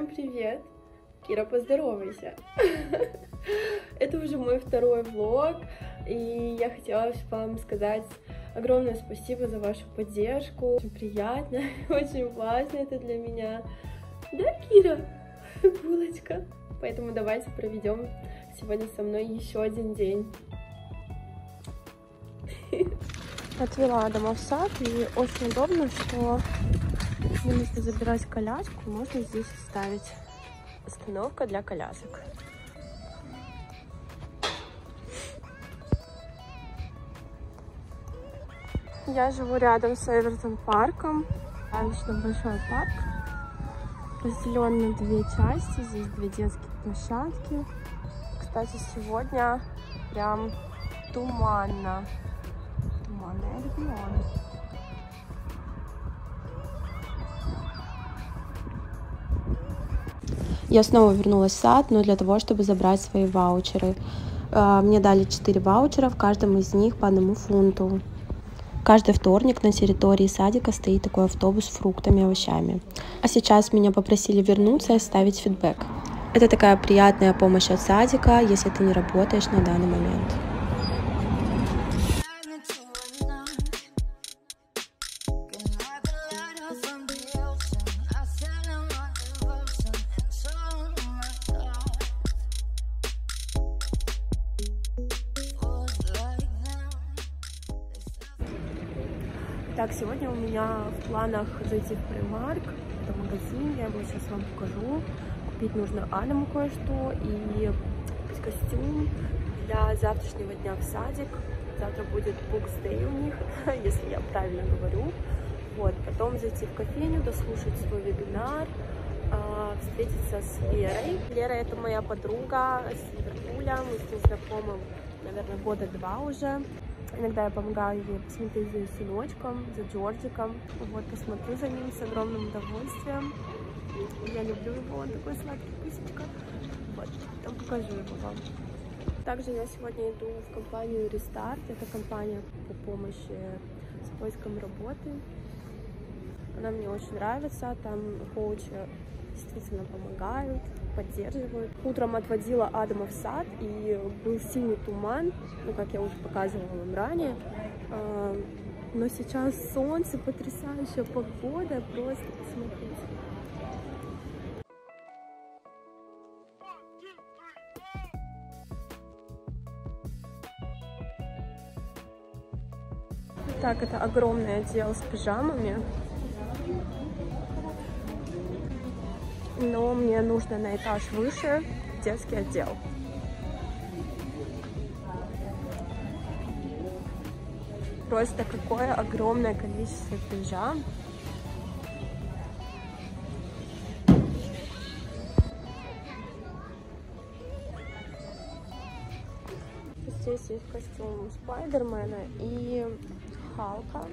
Всем привет! Кира, поздоровайся! Это уже мой второй влог, и я хотела вам сказать огромное спасибо за вашу поддержку. Очень приятно, очень важно это для меня. Да, Кира? Булочка. Поэтому давайте проведем сегодня со мной еще один день. Отвела дома в сад, и очень удобно, что мне нужно забирать коляску, можно здесь оставить. Остановка для колясок. Я живу рядом с Эвертон парком. Достаточно большой парк. Разделен на две части. Здесь две детские площадки. Кстати, сегодня прям туманно. Туманный регион. Я снова вернулась в сад, но для того, чтобы забрать свои ваучеры. А, мне дали 4 ваучера, в каждом из них по одному фунту. Каждый вторник на территории садика стоит такой автобус с фруктами и овощами. А сейчас меня попросили вернуться и оставить фидбэк. Это такая приятная помощь от садика, если ты не работаешь на данный момент. Так, сегодня у меня в планах зайти в Primark, это магазин, я его сейчас вам покажу. Купить нужно Адаму кое-что и купить костюм для завтрашнего дня в садик. Завтра будет Day у них, если я правильно говорю. Вот, потом зайти в кофейню, дослушать свой вебинар, а, встретиться с Лерой. Лера это моя подруга с Ливерпуля, мы с ней знакомы, наверное, года два уже. Иногда я помогаю ей посмотреть за ее сыночком, за Джорджиком. Вот, посмотрю за ним с огромным удовольствием. Я люблю его, он такой сладкий писечка. Вот, там покажу его вам. Также я сегодня иду в компанию Restart. Это компания по помощи с поиском работы. Она мне очень нравится. Там коучи действительно помогают поддерживают. Утром отводила Адама в сад, и был синий туман, ну, как я уже показывала вам ранее. А, но сейчас солнце, потрясающая погода, просто посмотрите. Так, это огромный отдел с пижамами. Но мне нужно на этаж выше детский отдел. Просто какое огромное количество пижам. Здесь есть костюм Спайдермена и Халка.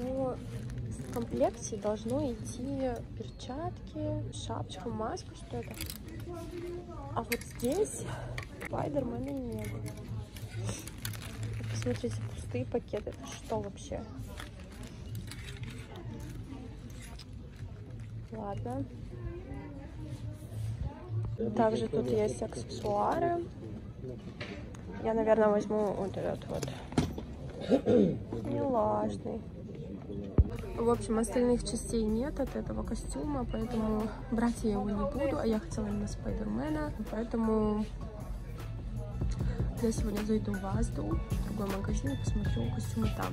Но в комплекте должно идти перчатки, шапочка, маска, что это. А вот здесь Спайдермена нет. Посмотрите, пустые пакеты. Это что вообще? Ладно. Также тут есть аксессуары. Я, наверное, возьму вот этот вот. Милашный. В общем, остальных частей нет от этого костюма, поэтому брать я его не буду. А я хотела именно Спайдермена, поэтому я сегодня зайду в Азду, в другой магазин, и посмотрю костюмы там.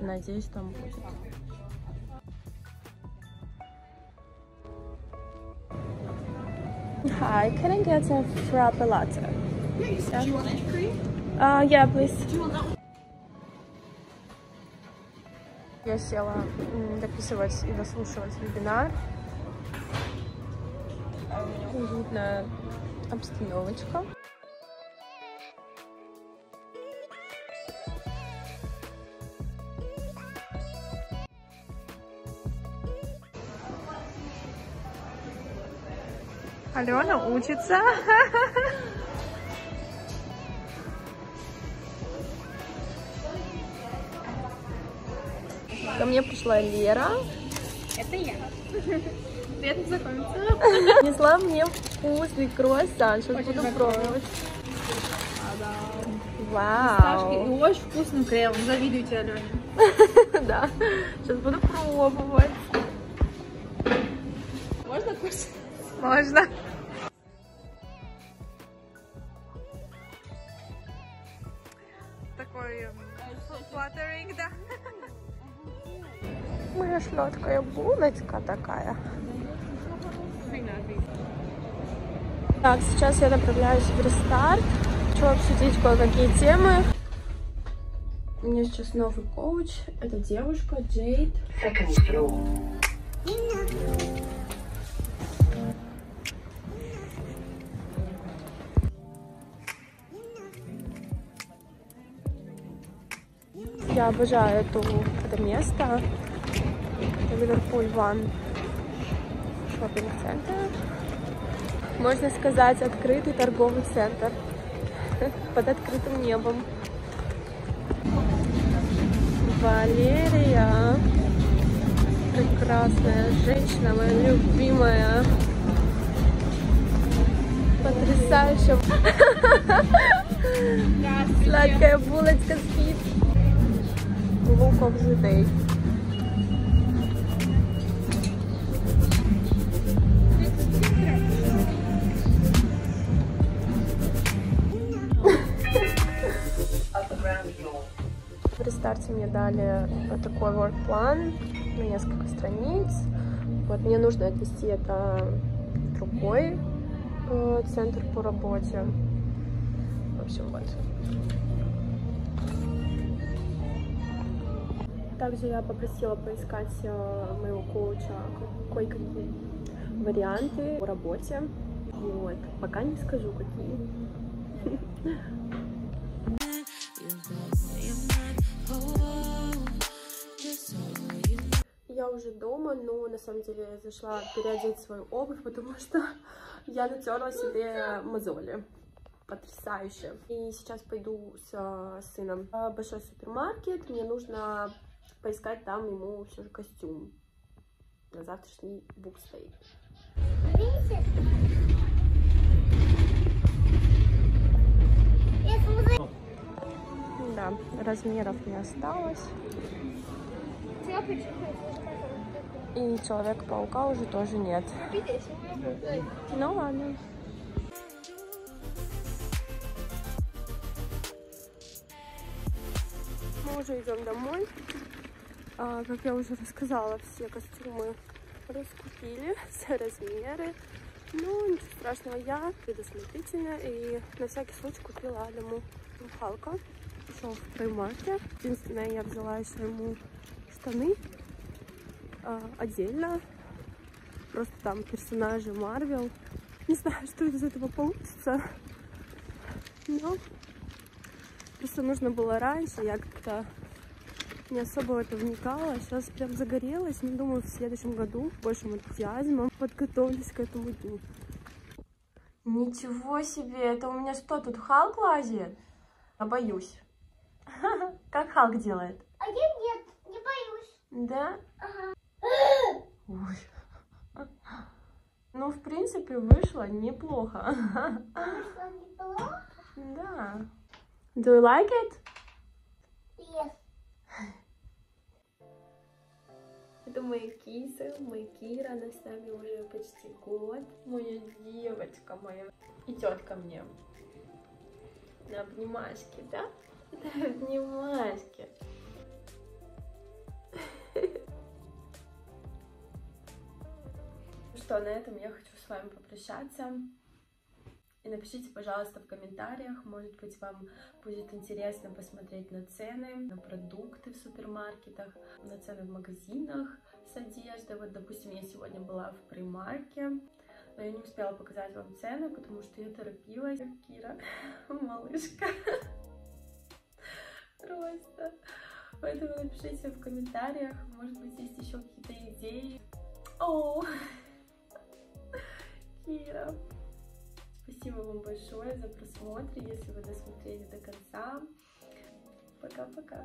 Надеюсь, там будет. Hi, can I get a frappe latte? Yeah, do you want any cream? Uh, yeah, please. Я села дописывать и дослушивать вебинар. Уютная обстановочка. Алена учится. Ко мне пришла Лера. Это я. Приятно знакомиться. Несла мне вкусный круассан, сейчас буду пробовать. Фисташки и Вау. очень вкусным кремом. Завидуйте Алене. Да, сейчас буду пробовать. Можно кушать? Можно. Сладкая булочка такая. Так, сейчас я направляюсь в рестарт. Хочу обсудить кое-какие темы. У меня сейчас новый коуч. Это девушка Джейд. Я обожаю эту, это место. Это Ливерпуль Ван шопинг центр. Можно сказать, открытый торговый центр под открытым небом. Валерия. Прекрасная женщина, моя любимая. Потрясающе. Сладкая булочка спит. Look of рестарте мне дали вот такой work план на несколько страниц. Вот мне нужно отвести это в другой э, центр по работе. В общем, вот. Также я попросила поискать э, моего коуча кое-какие варианты по работе. Вот. Пока не скажу, какие. уже дома, но на самом деле я зашла переодеть свою обувь, потому что я натерла себе мозоли. Потрясающе. И сейчас пойду с э, сыном в большой супермаркет. Мне нужно поискать там ему все же костюм на завтрашний букстей. Да, размеров не осталось. И Человека-паука уже тоже нет. Ну ладно. Мы уже идем домой. А, как я уже рассказала, все костюмы раскупили, все размеры. Ну, ничего страшного, я предусмотрительна и на всякий случай купила Адаму Халка. Пошел в праймарке. Единственное, я взяла еще ему штаны а, отдельно. Просто там персонажи Марвел. Не знаю, что из этого получится. Но просто нужно было раньше. Я как-то не особо в это вникала. Сейчас прям загорелась. Но думаю, в следующем году большим энтузиазмом подготовлюсь к этому дню. Ничего себе! Это у меня что, тут Халк лазит? Я боюсь. Как Халк делает? А я нет, не боюсь. Да? Ага. Ой. Ну, в принципе, вышло неплохо. Вышло неплохо. Да. Do you like it? Yes. Это моя киса, моя Кира, она с нами уже почти год. Моя девочка моя. И тетка мне. На обнимашки, да? На обнимашки. Ну что, на этом я хочу с вами попрощаться. И напишите, пожалуйста, в комментариях, может быть, вам будет интересно посмотреть на цены, на продукты в супермаркетах, на цены в магазинах с одеждой. Вот, допустим, я сегодня была в примарке, но я не успела показать вам цены, потому что я торопилась. Кира, малышка. Просто. Поэтому напишите в комментариях, может быть, есть еще какие-то идеи. О, Кира. Спасибо вам большое за просмотр, если вы досмотрели до конца. Пока-пока.